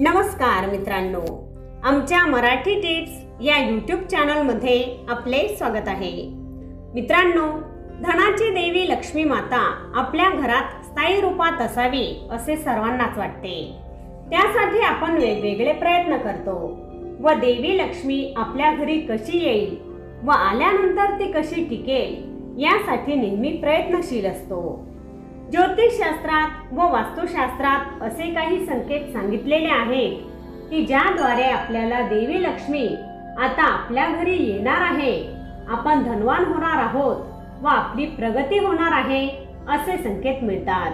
नमस्कार मित्रांनो. आमच्या मराठी टिप्स या यूट्यूब चॅनलमध्ये आपले स्वागत आहे. मित्रांनो धनाची देवी लक्ष्मी माता आपल्या घरात स्थायी रूपात असावी असे सर्वांनाच वाटते. त्यासाठी आपण वेगवेगळे प्रयत्न करतो. व देवी लक्ष्मी आपल्या घरी कशी येईल व आल्यानंतर ती कशी टिकेल यासाठी नेहमी प्रयत्नशील असतो. ज्योतिषशास्त्रात व वास्तुशास्त्रात असे काही संकेत सांगितलेले आहेत की ज्याद्वारे आपल्याला देवी लक्ष्मी आता आपल्या घरी येणार आहे. आपण धनवान होणार आहोत व आपली प्रगती होणार आहे असे संकेत मिळतात.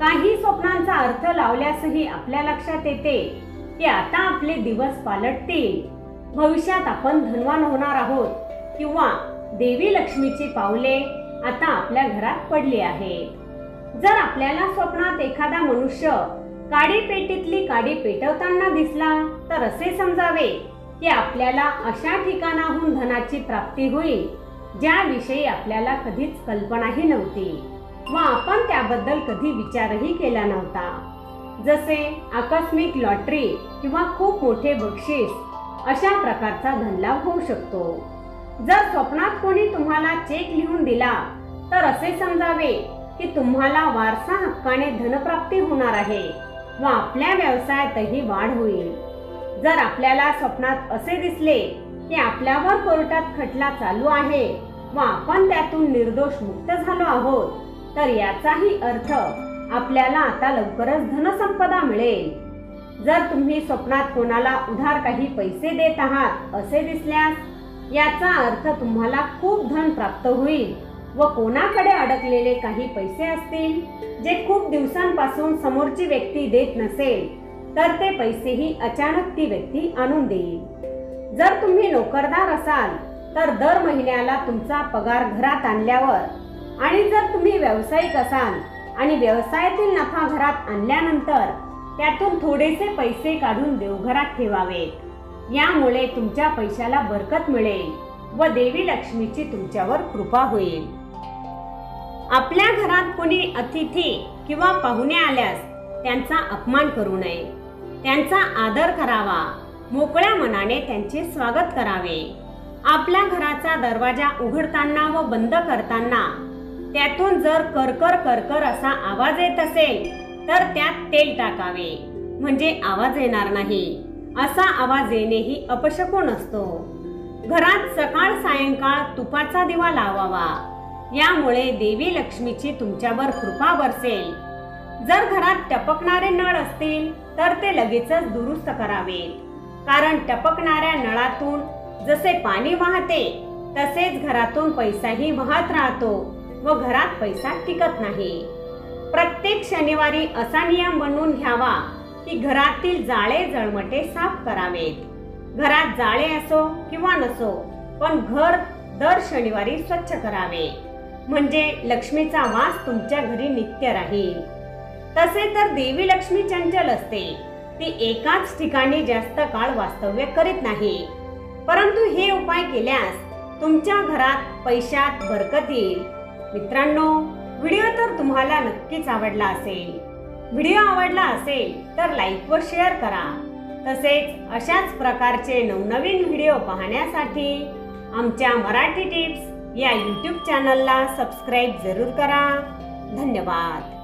काही स्वप्नांचा अर्थ लावल्यासही आपल्या लक्षात येते की आता आपले दिवस पालटतील. भविष्यात आपण धनवान होणार आहोत किंवा देवी लक्ष्मीची पावले आता आपल्या घरात पडली आहेत. जर आपल्याला स्वप्नात एखादा मनुष्य काडी पेटीतली काडी पेटवताना दिसला तर असे समजावे की आपल्याला अशा ठिकाणाहून धनाची प्राप्ती होईल ज्याविषयी आपल्याला कधीच कल्पनाही नव्हती व आपण त्याबद्दल कधी विचारही केला नव्हता. जसे आकस्मिक लॉटरी किंवा खूप मोठे बक्षीस अशा प्रकारचा धनलाभ होऊ शकतो. जर स्वप्नात कोणी तुम्हाला चेक लिहून दिला तर असे समजावे की तुम्हाला वारसा हक्काने धनप्राप्ती होणार आहे व आपल्या व्यवसायातही वाढ होईल. जर आपल्याला स्वप्नात असे दिसले की आपल्यावर कोर्टात खटला चालू आहे व आपण त्यातून निर्दोष मुक्त झालो आहोत तर याचाही अर्थ आपल्याला आता लवकरच धनसंपदा मिळेल. जर तुम्ही स्वप्नात कोणाला उधार काही पैसे देत आहात असे दिसल्यास याचा अर्थ तुम्हाला खूप धन प्राप्त होईल. व कोणाकडे अडकलेले काही पैसे असतील जे खूप दिवसांपासून समोरची व्यक्ती देत नसेल तर ते पैसेही अचानक ती व्यक्ती आणून देईल. जर तुम्ही नोकरदार असाल तर दर महिन्याला तुमचा पगार घरात आणल्यावर आणि जर तुम्ही व्यावसायिक असाल आणि व्यवसायातील नफा घरात आणल्यानंतर त्यातून थोडेसे पैसे काढून देवघरात ठेवावेत. यामुळे तुमच्या पैशाला बरकत मिळेल व देवी लक्ष्मीची तुमच्यावर कृपा होईल. आपल्या घरात कोणी अतिथी किंवा पाहुणे आल्यास त्यांचा अपमान करू नये. त्यांचा आदर करावा. मोकळ्या मनाने त्यांचे स्वागत करावे. आपल्या घराचा दरवाजा उघडताना व बंद करताना त्यातून जर करकर करकर असा आवाज येत असेल तर त्यात तेल टाकावे. म्हणजे आवाज येणार नाही. असा आवाज येणेही अपशकून असतो. घरात सकाळ सायंकाळ तुपाचा दिवा लावावा. यामुळे देवी लक्ष्मीची तुमच्यावर कृपा बरसेल. जर घरात टपकणारे नळ असतील तर ते लगेचच दुरुस्त करावेत. कारण टपकणाऱ्या नळातून जसे पाणी वाहते तसेच घरातून पैसाही वाहत राहतो व घरात पैसा टिकत नाही. प्रत्येक शनिवारी असा नियम बनवून घ्यावा की घरातील जाळे जळमटे साफ करावेत. घरात जाळे असो किंवा नसो पण घर दर शनिवारी स्वच्छ करावे. म्हणजे लक्ष्मीचा वास तुमच्या घरी नित्य राहील. तसे तर देवी लक्ष्मी चंचल असते. ती एकाच ठिकाणी जास्त काळ वास्तव्य करीत नाही. परंतु हे उपाय केल्यास तुमच्या घरात पैशात बरकत येईल. मित्रांनो व्हिडिओ तर तुम्हाला नक्कीच आवडला असेल. व्हिडिओ आवडला असेल तर लाईक व शेअर करा. तसेच अशाच प्रकारचे नवनवीन व्हिडिओ पाहण्यासाठी आमच्या मराठी टिप्स या यूट्यूब चॅनलला सबस्क्राईब जरूर करा. धन्यवाद.